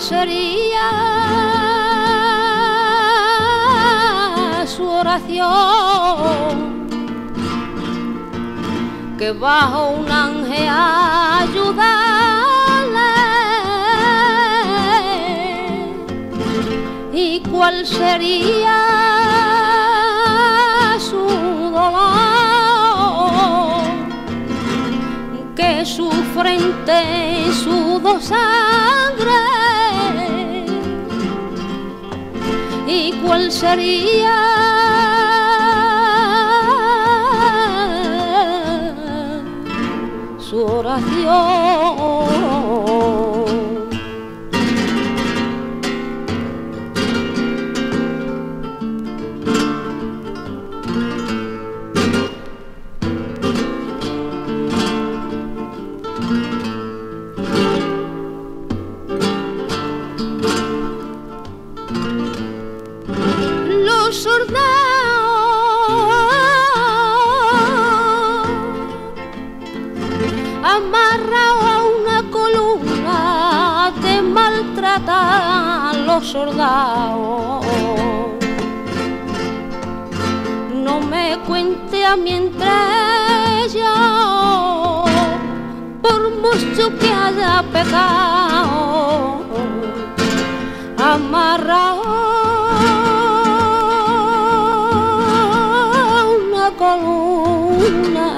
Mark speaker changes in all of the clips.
Speaker 1: sería su oración? Que bajo un ángel ayudarle y cuál sería su dolor que su frente sudó sangre y cuál sería su oración. Amarrados a una columna te maltratan los soldados no me cuente a mi estrella por mucho que haya pecado amarrado columna.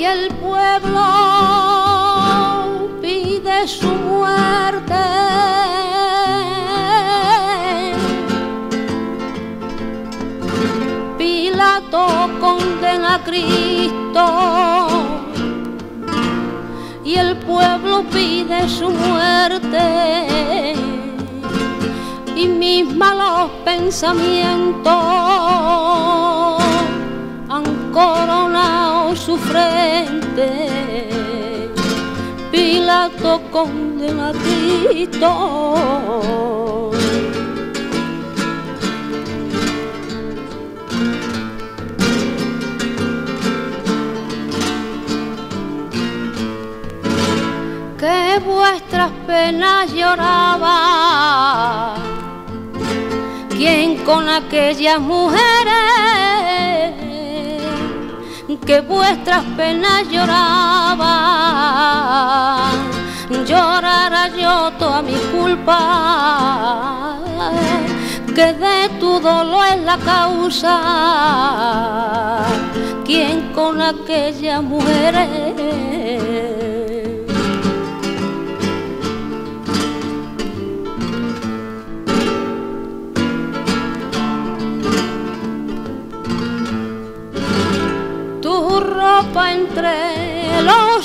Speaker 1: Y el pueblo pide su muerte. Pilato condena a Cristo y el pueblo pide su muerte y mis malos pensamientos su frente. Pilato condena a Cristo. Que vuestras penas lloraba, quien con aquellas mujeres que vuestras penas lloraba, llorara yo toda mi culpa, que de tu dolor es la causa, quien con aquellas mujeres.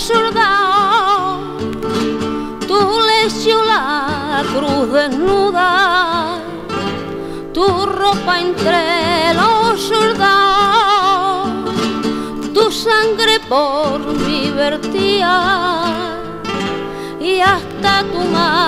Speaker 1: Soldados, tu lecho la cruz desnuda, tu ropa entre los soldados, tu sangre por mi vertía. Y hasta tu madre